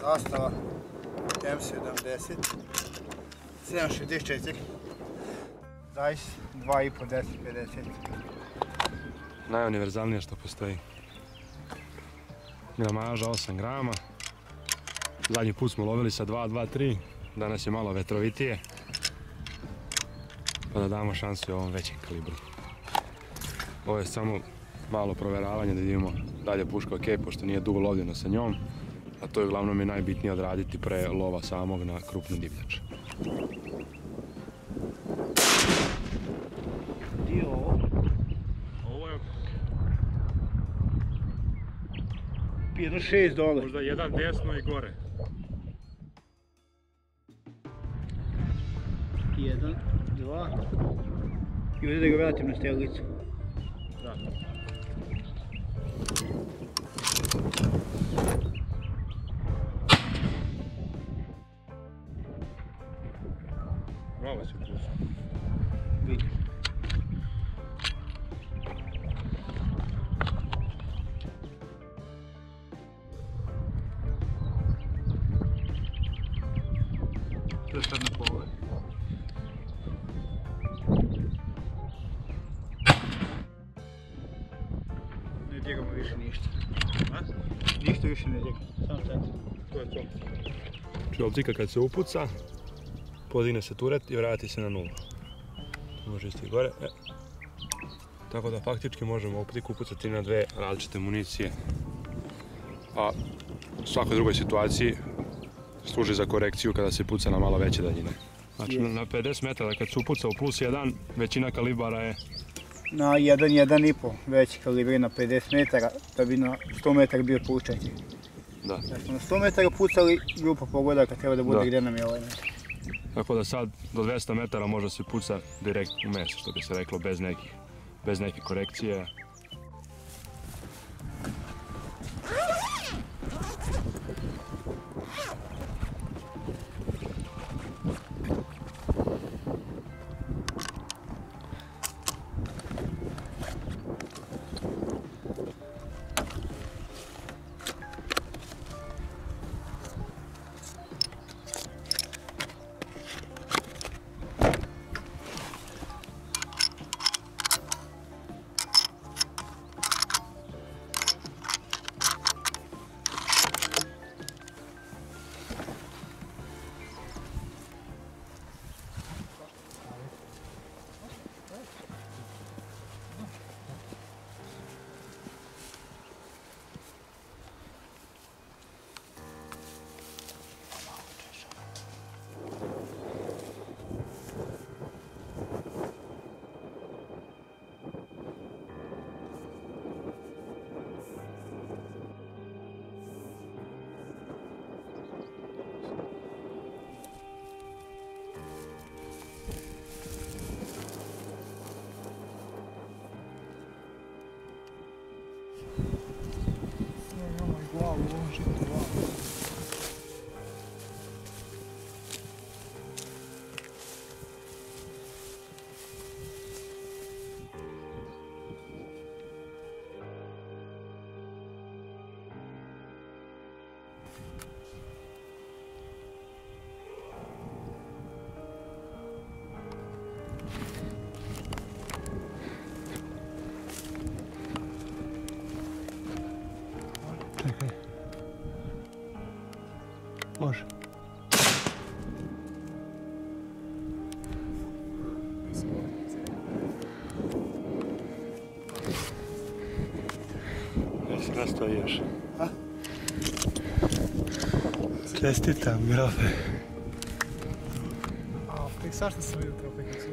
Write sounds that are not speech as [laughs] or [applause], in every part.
Zastava M70 764 Zajs 2,5 10 50 Najuniverzalnije što postoji. Gramaža 8 grama. Zadnji put smo lovili sa 2, 2, 3. Danas je malo vetrovitije. Pa da damo šansu i ovom većem kalibru. Ovo je samo malo provjeravanje da vidimo da li je puška ok, pošto nije dugo lovljeno sa njom. A to je uglavnom i najbitnije odraditi pre lova samog na krupnu divljač. Jedno šest dole. možda jedan desno i gore. Jedan, dva. I ovdje da ga vratim na stelicu. Da. Malo se pušta. Vidim. To je sad na pogled. Ne djegamo više ništa. A? Ništa više ne djegamo, samo centar. To je podigne se turet i vrati se na nulu. Može isti gore. E. Tako da faktički možemo optiku upucati na dve različite municije. A u svakoj drugoj situaciji služi za korekciju kada se puca na malo veće daljine. Znači Je. na 50 metara kad se upuca u plus 1, većina kalibara je Na 1, 1,5 veći kalibri na 50 metara, da bi na 100 metara bio pučanje. Da. Da smo na 100 metara pucali, grupa pogoda kad treba da bude Da. gdje nam je ovaj metar. Tako da sad do 200 metara može se puca direkt u meso, što bi se reklo, bez nekih, bez neke korekcije. Nastoji još? A? Čestitam, grafe. A, tek sad što sam vidio trofej kako se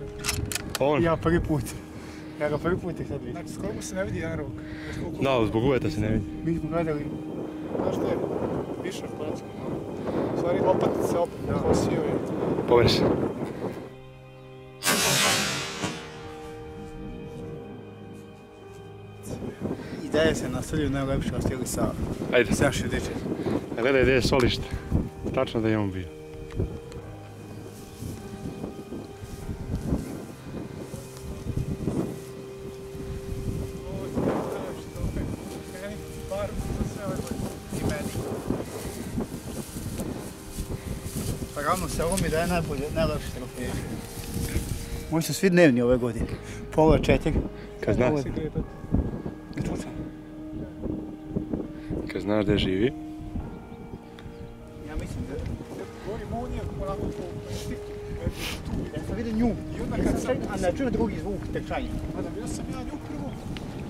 On? Ja prvi put. Ja ga prvi put tek sad vidim. Znači, skoro mu se ne vidi jedan rok. Koliko- Da, zbog uveta se ne vidi. Mi smo gledali, Znaš što je? Više. U stvari, lopatica opet kosio je. Poveri se. i se nastavljaju najlepše ostali sa Ajde, 764. gledaj gdje je solište. Tačno da je on bio. Ovo ravno se mi daje najbolje, najlepše trofeje. Moji su svi dnevni ove godine. Pola četiri. Kad znaš, Ovo je- Ne čučam. Kad znaš da živi. Ja mislim da... Govorim, on je onako po stiku. Ja sam vidio nju. I onda Ja kad sam sam... čak- a ne čujem drugi zvuk trčanja. Pa da, bio sam ja nju prvo.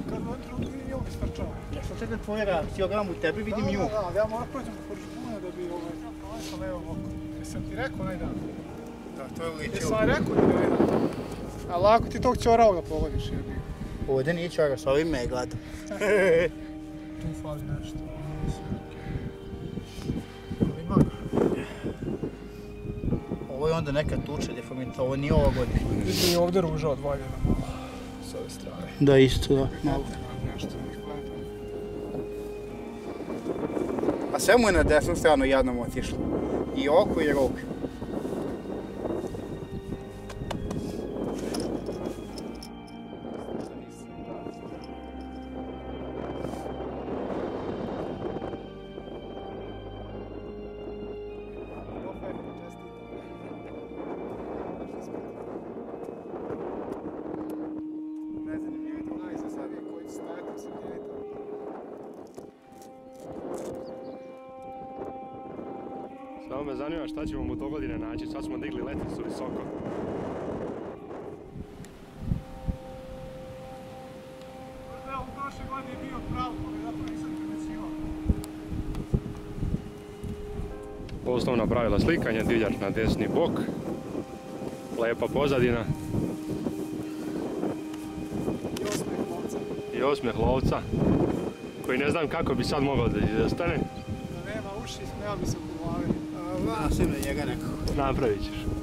Kad on drugi i on istrčao. Ja sam čekao tvoje reakcije, ogram u tebe, vidim da, nju. Da, da, ali ja moram proći pored žbuna da bi ovaj... Ovaj sam levo oko. Jesam ti rekao onaj dan? Da, to je uličio. Jesam rekao da je onaj dan? A lako ti tog ćorao da pogodiš, jebi. Ovdje nije čara, s ovim me je gledao. [laughs] Tu fali nešto. Ovo je onda neka tuča deformita, ovo nije ova godina. Vidim je ovdje ruža odvaljena malo. S ove strane. Da, isto, da. Malo. A sve mu je na desnu stranu jadnom otišlo. I oko i rok. Me zanima šta ćemo mu do godine naći. Sad smo digli letnicu visoko. Prošle godine bio pravo, ali zato nisam primećivao. Osnovna pravila slikanja, divljač na desni bok. Lepa pozadina I osmeh novca. i osmeh lovca. Koji ne znam kako bi sad mogao da izostane. Da nema uši, smeo bi se u glavi. A, Ja njega rekao. Napravit ćeš.